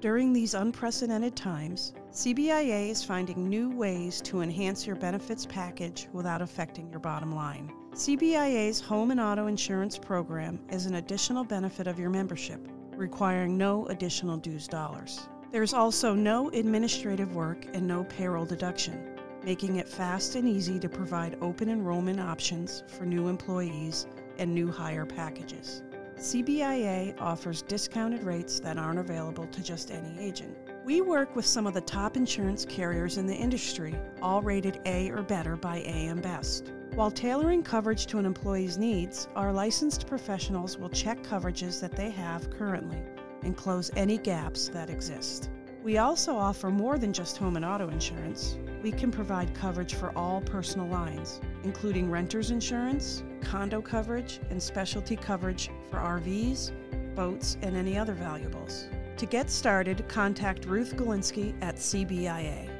During these unprecedented times, CBIA is finding new ways to enhance your benefits package without affecting your bottom line. CBIA's home and auto insurance program is an additional benefit of your membership, requiring no additional dues dollars. There's also no administrative work and no payroll deduction, making it fast and easy to provide open enrollment options for new employees and new hire packages. CBIA offers discounted rates that aren't available to just any agent. We work with some of the top insurance carriers in the industry, all rated A or better by AM Best. While tailoring coverage to an employee's needs, our licensed professionals will check coverages that they have currently and close any gaps that exist. We also offer more than just home and auto insurance. We can provide coverage for all personal lines, including renter's insurance, condo coverage, and specialty coverage for RVs, boats, and any other valuables. To get started, contact Ruth Galinsky at CBIA.